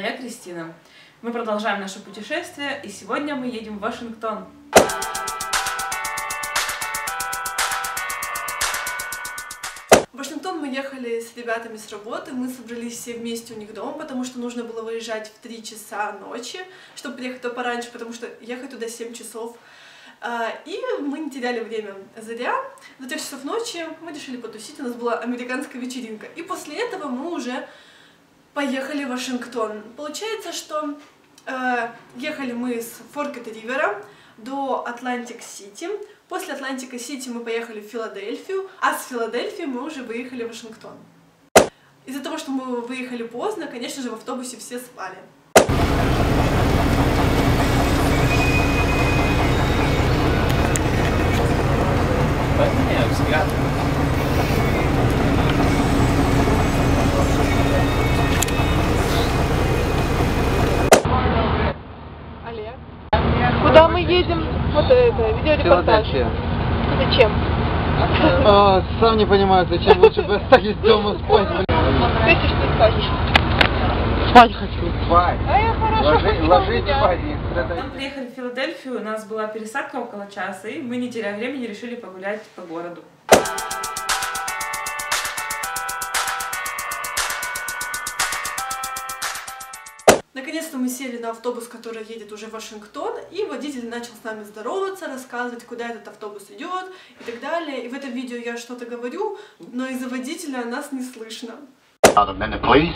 Я Кристина. Мы продолжаем наше путешествие, и сегодня мы едем в Вашингтон. В Вашингтон мы ехали с ребятами с работы, мы собрались все вместе у них дома, потому что нужно было выезжать в 3 часа ночи, чтобы приехать туда пораньше, потому что ехать туда 7 часов. А, И мы не теряли время зря. До трех часов ночи мы решили потусить, у нас была американская вечеринка. И после этого мы уже поехали в Вашингтон. Получается, что э, ехали мы с Форкед-Ривера до Атлантик-Сити. После Атлантика-Сити мы поехали в Филадельфию, а с Филадельфии мы уже выехали в Вашингтон. Из-за того, что мы выехали поздно, конечно же, в автобусе все спали. Нет, взгляд. Видеорепортаж. Филадельфия. Зачем? А, сам не понимаю, зачем лучше бы остались дома спать. хочешь что спать? Спать хочу. Спать. А я хорошо Ложи, ложись спать. Мы приехали в Филадельфию, у нас была пересадка около часа, и мы, не теряя времени, решили погулять по городу. Наконец-то мы сели на автобус, который едет уже в Вашингтон, и водитель начал с нами здороваться, рассказывать, куда этот автобус идет и так далее. И в этом видео я что-то говорю, но из-за водителя нас не слышно. About a minute, please.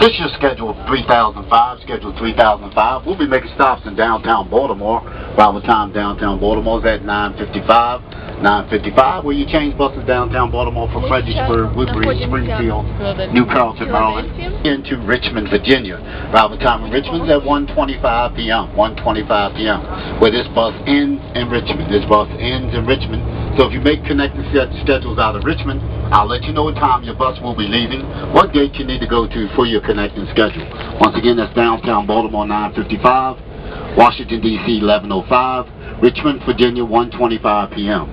This is your schedule 3005, schedule 3005. We'll be making stops in downtown Baltimore. Arrival time downtown Baltimore is at 9.55. 9.55, where you change buses downtown Baltimore from Fredericksburg, Woodbury, Springfield, New Carrollton, Maryland, into Richmond, Virginia. Arrival time in Richmond is at 1.25 p.m. 1.25 p.m. Where this bus ends in Richmond. This bus ends in Richmond. So if you make connecting schedules out of Richmond, I'll let you know what time your bus will be leaving, what gate you need to go to for your connecting schedule. Once again, that's downtown Baltimore 955, Washington, D.C. 1105, Richmond, Virginia 1.25 p.m.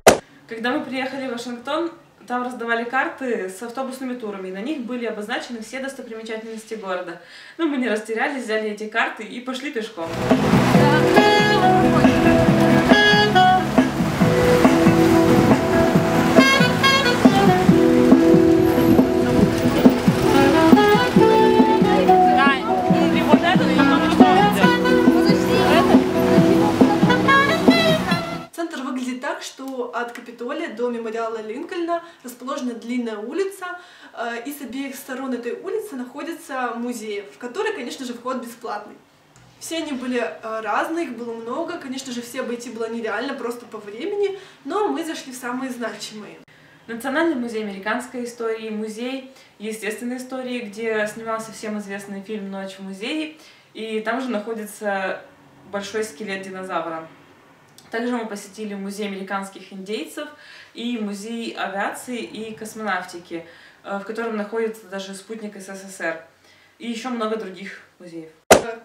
Когда мы приехали в Вашингтон, там раздавали карты с автобусными турами, и на них были обозначены все достопримечательности города. Ну, мы не растерялись, взяли эти карты и пошли пешком. Расположена длинная улица, э, и с обеих сторон этой улицы находятся музеи, в которые, конечно же, вход бесплатный. Все они были э, разные, их было много, конечно же, все обойти было нереально просто по времени, но мы зашли в самые значимые. Национальный музей американской истории, музей естественной истории, где снимался всем известный фильм «Ночь в музее», и там же находится большой скелет динозавра. Также мы посетили музей американских индейцев и музей авиации и космонавтики, э, в котором находится даже спутник СССР, и еще много других музеев.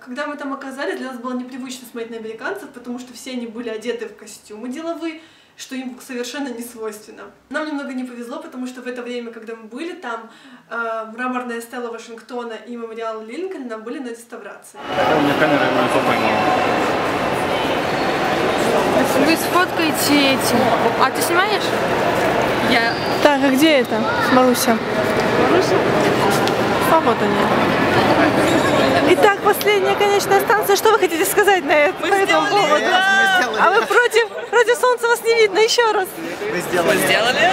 Когда мы там оказались, для нас было непривычно смотреть на американцев, потому что все они были одеты в костюмы деловые, что им совершенно не свойственно. Нам немного не повезло, потому что в это время, когда мы были там, э, мраморная стела Вашингтона и мемориал Линкольна были на реставрации. У меня камера мою сфоткаете эти. А ты снимаешь? Я. Так, а где это, Маруся? Маруся? А вот они. Итак, последняя конечная станция. Что вы хотите сказать на это, по этому поводу? А вы против, против солнца вас не видно. Еще раз. Вы сделали.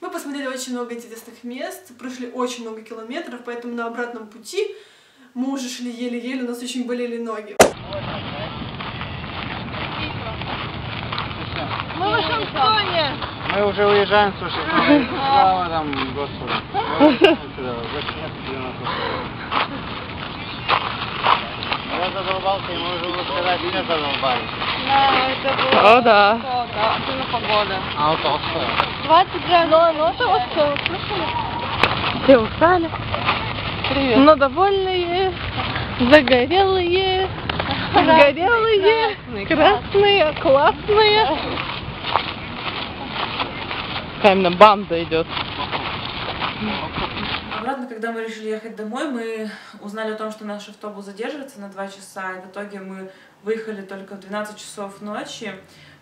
Мы посмотрели очень много интересных мест, прошли очень много километров, поэтому на обратном пути мы уже шли еле-еле, у нас очень болели ноги. Мы в Вашингтоне. Мы уже уезжаем, слушай. Слава там, Господу. Сюда, Я задолбался, и мы уже, можно сказать, все задолбались. Да, это было. О, да. Да, особенно погода. А вот что? 20 градусов. Ну, это вот все. Слышали? Все устали, Привет. но довольные, загорелые, горелые, красные, классные. Какая именно банда идет. Обратно когда мы решили ехать домой, мы узнали о том, что наш автобус задерживается на 2 часа, и в итоге мы выехали только в 12 часов ночи.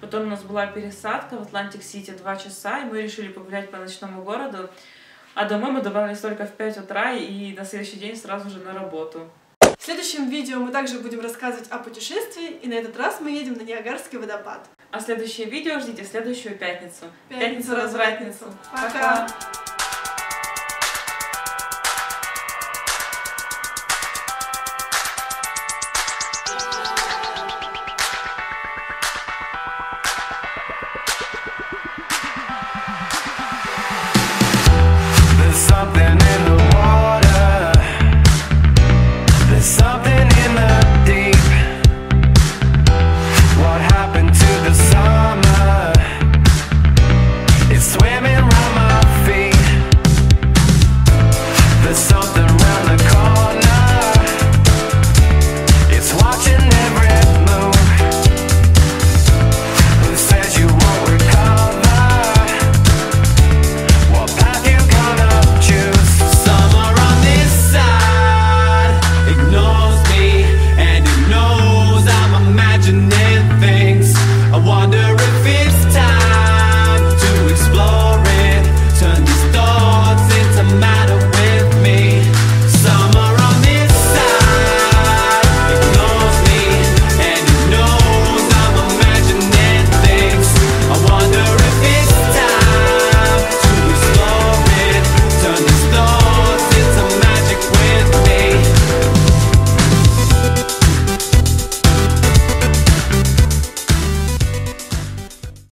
Потом у нас была пересадка в Атлантик-Сити 2 часа, и мы решили погулять по ночному городу. А домой мы добрались только в 5 утра и на следующий день сразу же на работу. В следующем видео мы также будем рассказывать о путешествии, и на этот раз мы едем на Ниагарский водопад. А следующее видео ждите следующую пятницу. Пятницу-развратницу. Пока! something in